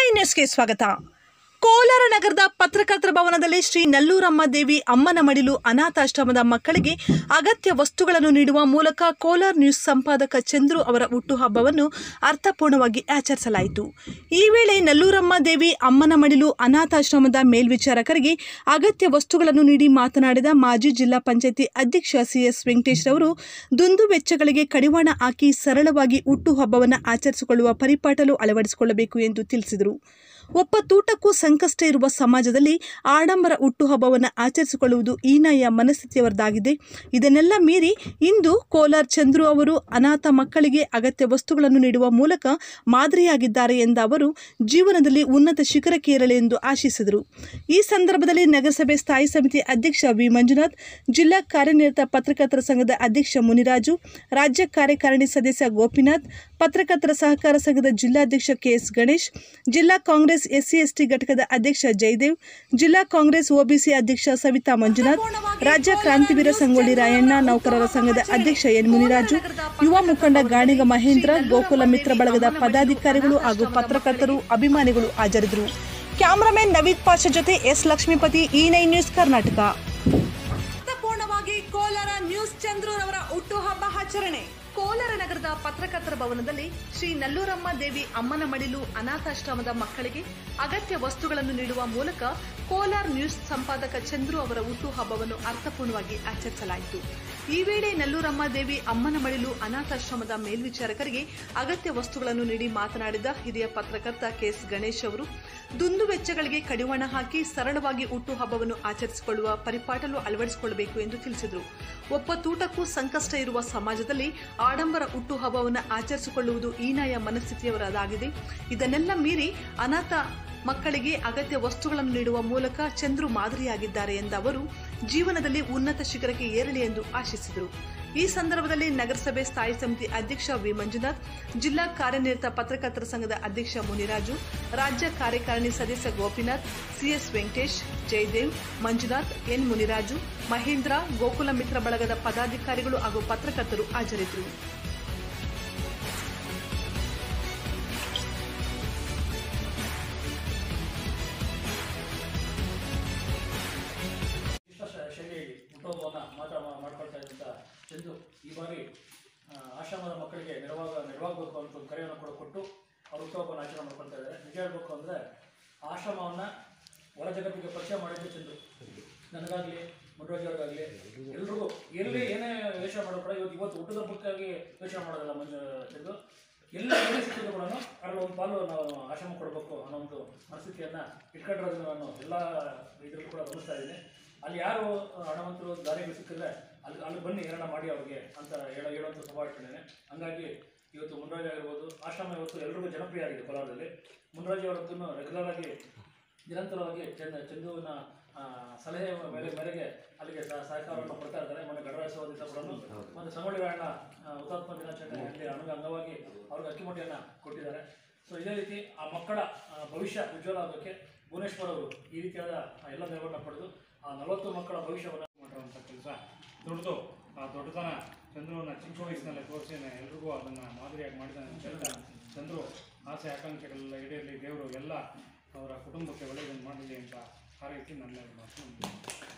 Nine ನ್ಯೂಸ್ಗೆ ಸ್ವಾಗತ ಕೋಲಾರ ನಗರದ ಪತ್ರಕರ್ತರ ಭವನದಲ್ಲಿ ಶ್ರೀ ನಲ್ಲೂರಮ್ಮ ದೇವಿ ಅಮ್ಮನ ಮಡಿಲು ಅನಾಥಾಶ್ರಮದ ಮಕ್ಕಳಿಗೆ ಅಗತ್ಯ ವಸ್ತುಗಳನ್ನು ನೀಡುವ ಮೂಲಕ ಕೋಲಾರ ನ್ಯೂಸ್ ಸಂಪಾದಕ ಚಂದ್ರು ಅವರ ಹುಟ್ಟುಹಬ್ಬವನ್ನು ಅರ್ಥಪೂರ್ಣವಾಗಿ ಆಚರಿಸಲಾಯಿತು. ಈ ವೇಳೆ ನಲ್ಲೂರಮ್ಮ ದೇವಿ ಅಮ್ಮನ ಮಡಿಲು ಅನಾಥಾಶ್ರಮದ ಮೇಲ್ವಿಚಾರಕರಿಗೆ ಅಗತ್ಯ ವಸ್ತುಗಳನ್ನು ನೀಡಿ ಮಾತನಾಡಿದ ಮಾಜಿ ಜಿಲ್ಲಾ ಪಂಚಾಯತಿ ಅಧ್ಯಕ್ಷ ಸಿಎಸ್ ವೆಂಕಟೇಶ್ ರವರು, ದುಂದು ವೆಚ್ಚಗಳಿಗೆ ಕಡಿವಾಣ ಹಾಕಿ ಸರಳವಾಗಿ ಹುಟ್ಟುಹಬ್ಬವನ್ನು ಆಚರಿಸಿಕೊಳ್ಳುವ ಪರಿಪಾಟಲು ಅಳವಡಿಸಿಕೊಳ್ಳಬೇಕು ಎಂದು ತಿಳಿಸಿದರು. ಒಪ್ಪತ್ತೂಟಕ್ಕೂ ಸಂಕಷ್ಟ ಇರುವ ಸಮಾಜದಲ್ಲಿ ಆಡಂಬರ ಹುಟ್ಟುಹಬ್ಬವನ್ನು ಆಚರಿಸಿಕೊಳ್ಳುವುದು ಹೀನಾಯ ಮನಸ್ಥಿತಿಯವರದಾಗಿದೆ. ಇದನ್ನೆಲ್ಲ ಮೀರಿ ಇಂದು ಕೋಲಾರ್ ಚಂದ್ರು ಅವರು ಅನಾಥ ಮಕ್ಕಳಿಗೆ ಅಗತ್ಯ ವಸ್ತುಗಳನ್ನು ನೀಡುವ ಮೂಲಕ ಮಾದರಿಯಾಗಿದ್ದಾರೆ ಎಂದ ಅವರು, ಜೀವನದಲ್ಲಿ ಉನ್ನತ ಶಿಖರಕ್ಕೇರಲಿ ಎಂದು ಆಶಿಸಿದರು. ಈ ಸಂದರ್ಭದಲ್ಲಿ ನಗರಸಭೆ ಸ್ಥಾಯಿ ಸಮಿತಿ ಅಧ್ಯಕ್ಷ ವಿ. ಮಂಜುನಾಥ್, ಜಿಲ್ಲಾ ಕಾರ್ಯನಿರತ ಪತ್ರಕರ್ತರ ಸಂಘದ ಅಧ್ಯಕ್ಷ ಮುನಿರಾಜು, ರಾಜ್ಯ ಕಾರ್ಯಕಾರಿಣಿ ಸದಸ್ಯ ಗೋಪಿನಾಥ್ ಪತ್ರಕರ್ತರ ಸಹಕಾರ ಸಂಘದ ಜಿಲ್ಲಾಧ್ಯಕ್ಷ ಕೆಎಸ್ ಗಣೇಶ್, ಜಿಲ್ಲಾ ಕಾಂಗ್ರೆಸ್ ಎಸ್ಸಿ ಎಸ್ಟಿ ಘಟಕದ ಅಧ್ಯಕ್ಷ ಜಯದೇವ್, ಜಿಲ್ಲಾ ಕಾಂಗ್ರೆಸ್ ಒಬಿಸಿ ಅಧ್ಯಕ್ಷ ಸವಿತಾ ಮಂಜುನಾಥ್, ರಾಜ್ಯ ಕ್ರಾಂತಿವೀರ ಸಂಗೊಳ್ಳಿ ರಾಯಣ್ಣ, ನೌಕರರ ಸಂಘದ ಅಧ್ಯಕ್ಷ ಎನ್ ಮುನಿರಾಜು, ಯುವ ಮುಖಂಡ ಗಾಣಿಗ ಮಹೇಂದ್ರ, ಗೋಕುಲ ಮಿತ್ರ ಬಳಗದ ಪದಾಧಿಕಾರಿಗಳು ಹಾಗೂ ಪತ್ರಕರ್ತರು, ಅಭಿಮಾನಿಗಳು ಹಾಜರಿದ್ದರು. ಕ್ಯಾಮರಾಮನ್ ನವೀದ್ ಪಾಷಾ ಜೊತೆ S Lakshmipathi, E nine news Karnataka. ಆಚರಣೆ ಕೋಲಾರ ನಗರದ ಪತ್ರಕರ್ತರ ಭವನದಲ್ಲಿ ಶ್ರೀ ನಲ್ಲೂರಮ್ಮ ದೇವಿ ಅಮ್ಮನ ಮಡಿಲು ಅನಾಥಾಶ್ರಮದ ಮಕ್ಕಳಿಗೆ ಅಗತ್ಯ ವಸ್ತುಗಳನ್ನು ನೀಡುವ ಮೂಲಕ ಕೋಲಾರ್ ನ್ಯೂಸ್ ಸಂಪಾದಕ ಚಂದ್ರು ಅವರ ಹುಟ್ಟುಹಬ್ಬವನ್ನು ಅರ್ಥಪೂರ್ಣವಾಗಿ ಆಚರಿಸಲಾಯಿತು. ಈ ವೇಳೆ ನಲ್ಲೂರಮ್ಮ ದೇವಿ ಅಮ್ಮನ ಮಡಿಲು ಅನಾಥಾಶ್ರಮದ ಮೇಲ್ವಿಚಾರಕರಿಗೆ ಅಗತ್ಯ ವಸ್ತುಗಳನ್ನು ನೀಡಿ ಮಾತನಾಡಿದ ಹಿರಿಯ ಪತ್ರಕರ್ತ ಕೆಎಸ್ ಗಣೇಶ್ ಅವರು, ದುಂದು ವೆಚ್ಚಗಳಿಗೆ ಕಡಿವಾಣ ಹಾಕಿ ಸರಳವಾಗಿ ಹುಟ್ಟುಹಬ್ಬವನ್ನು ಆಚರಿಸಿಕೊಳ್ಳುವ ಪರಿಪಾಟಲು ಅಳವಡಿಸಿಕೊಳ್ಳಬೇಕು ಎಂದು ತಿಳಿಸಿದರು. ಒಪ್ಪತ್ತೂಟಕ್ಕೂ ಸಂಕಷ್ಟ ಇರುವ ಸಮಾಜದಲ್ಲಿ ಆಡಂಬರ ಹುಟ್ಟುಹಬ್ಬವನ್ನು ಆಚರಿಸಿಕೊಳ್ಳುವುದು ಈನಾಯ ಮನಸ್ಥಿತಿಯವರದಾಗಿದೆ. ಇದನ್ನೆಲ್ಲ ಮೀರಿ ಅನಾಥ ಮಕ್ಕಳಿಗೆ ಅಗತ್ಯ ವಸ್ತುಗಳನ್ನು ನೀಡುವ ಮೂಲಕ ಚಂದ್ರು ಮಾದರಿಯಾಗಿದ್ದಾರೆ ಎಂದ ಅವರು ಜೀವನದಲ್ಲಿ ಉನ್ನತ ಶಿಖರಕ್ಕೆ ಏರಲಿ ಎಂದು ಆಶಿಸಿದರು. ಈ ಸಂದರ್ಭದಲ್ಲಿ ನಗರಸಭೆ ಸ್ಥಾಯಿ ಸಮಿತಿ ಅಧ್ಯಕ್ಷ ವಿ. ಮಂಜುನಾಥ್, ಜಿಲ್ಲಾ ಕಾರ್ಯನಿರತ ಪತ್ರಕರ್ತರ ಸಂಘದ ಅಧ್ಯಕ್ಷ ಮುನಿರಾಜು, ರಾಜ್ಯ ಕಾರ್ಯಕಾರಿಣಿ ಸದಸ್ಯ ಗೋಪಿನಾಥ್, ಸಿಎಸ್ ವೆಂಕಟೇಶ್, ಜಯದೇವ್, ಮಂಜುನಾಥ್, ಎನ್. ಮುನಿರಾಜು, ಮಹೇಂದ್ರ, ಗೋಕುಲ ಮಿತ್ರ ಬಳಗದ ಪದಾಧಿಕಾರಿಗಳು ಹಾಗೂ ಪತ್ರಕರ್ತರು ಹಾಜರಿದ್ದರು. ಚಂದು ಈ ಬಾರಿ ಆಶ್ರಮದ ಮಕ್ಕಳಿಗೆ ನೆರವಾಗ, ನೆರವಾಗಬೇಕು ಅಂತ ಒಂದು ಕರೆಯನ್ನು ಕೂಡ ಕೊಟ್ಟು ಅವರು ಉತ್ಸವವನ್ನು ಆಚರಣೆ ಮಾಡ್ಕೊಳ್ತಾ ಇದ್ದಾರೆ. ನಿಜ ಹೇಳಬೇಕು ಅಂದರೆ ಆಶ್ರಮವನ್ನು ಹೊರ ಜಗತ್ತಿಗೆ ಪರಿಚಯ ಮಾಡಿದ್ದು ಚಂದ್ರು. ನನಗಾಗಲಿ ಮುನ್ರಾಜ್ ಅವ್ರಿಗಾಗಲಿ, ಎಲ್ರಿಗೂ ಎಲ್ಲಿ ಏನೇ ಯೋಚನೆ ಮಾಡೋ ಕೂಡ ಇವತ್ತು ಇವತ್ತು ಊಟದ ಹಬ್ಬಕ್ಕಾಗಿ ಯೋಚನೆ ಮಾಡೋದಲ್ಲ ಮಂಜು ಚಂದ್ರು. ಎಲ್ಲ ಏನೇ ಸಿಕ್ಕಿದ್ರು ಕೂಡ ಅದರಲ್ಲಿ ಒಂದು ಪಾಲು ನಾವು ಆಶ್ರಮ ಕೊಡಬೇಕು ಅನ್ನೋ ಒಂದು ಮನಸ್ಥಿತಿಯನ್ನು ಇಟ್ಕೊಂಡಿರೋದನ್ನು ನಾನು ಎಲ್ಲ ಇದರಲ್ಲೂ ಕೂಡ ಗಮನಿಸ್ತಾ ಇದ್ದೀನಿ. ಅಲ್ಲಿ ಯಾರು ಹಣವಂತರು ದಾರಿಗಳು ಸಿಕ್ಕಿದ್ರೆ ಅಲ್ಲಿ ಅಲ್ಲಿ ಬನ್ನಿ ಏನಾರ ಮಾಡಿ ಅವ್ರಿಗೆ ಅಂತ ಹೇಳೋ ಹೇಳುವಂಥ ಇಟ್ಟಿದ್ದೇನೆ. ಹಂಗಾಗಿ ಇವತ್ತು ಮುನ್ರಾಜ್ ಆಗಿರ್ಬೋದು ಆಶ್ರಮ ಇವತ್ತು ಎಲ್ರಿಗೂ ಜನಪ್ರಿಯ ಆಗಿದೆ ಕೋಲಾರದಲ್ಲಿ. ಮುನ್ರಾಜ್ ಅವರದ್ದನ್ನು ರೆಗ್ಯುಲರ್ ಆಗಿ ನಿರಂತರವಾಗಿ ಚಂದ ಚಂದುವಿನ ಸಲಹೆ ಮೇಲೆ ಮೇರೆಗೆ ಅಲ್ಲಿಗೆ ಸಹ ಸಹಕಾರವನ್ನು ಕೊಡ್ತಾ ಇದ್ದಾರೆ. ಮೊನ್ನೆ ಗಣರಾಜ್ಯೋತ್ಸವ ದಿವಸ ಕೂಡ ಮತ್ತು ಸಂಗೊಳ್ಳಿ ರಾಯಣ್ಣ ಆ, ಹುತಾತ್ಮ ದಿನಾಚರಣೆಯಲ್ಲಿ ಅಂಗ ಅಂಗವಾಗಿ ಅವ್ರಿಗೆ ಅಕ್ಕಿಮಟ್ಟಿಯನ್ನು ಕೊಟ್ಟಿದ್ದಾರೆ. ಸೊ ಇದೇ ರೀತಿ ಆ ಮಕ್ಕಳ ಭವಿಷ್ಯ ಉಜ್ವಲ ಆಗೋಕ್ಕೆ ಭುವನೇಶ್ವರ್ ಅವರು ಈ ರೀತಿಯಾದ ಎಲ್ಲ ನೆರವನ್ನು ಪಡೆದು ಆ ನಲವತ್ತು ಮಕ್ಕಳ ಭವಿಷ್ಯವನ್ನು ಮಾಡುವಂಥ ಕೆಲಸ. ದೊಡ್ಡದು. ಆ ದೊಡ್ಡತನ ಚಂದ್ರವನ್ನು ಚಿಕ್ಕ ವಯಸ್ಸಿನಲ್ಲೇ ತೋರಿಸಿ ಎಲ್ರಿಗೂ ಅದನ್ನು ಮಾದರಿಯಾಗಿ ಮಾಡಿದ್ದಾನೆ ಅಂತ ಚಂದ್ರು, ಆಸೆ, ಆಕಾಂಕ್ಷೆಗಳೆಲ್ಲ ಈಡೇರಲಿ ದೇವರು ಎಲ್ಲ ಅವರ ಕುಟುಂಬಕ್ಕೆ ಒಳ್ಳೆಯದನ್ನು ಮಾಡಲಿ ಅಂತ ಹಾರೈಸಿ ನನ್ನ ಮಾತು.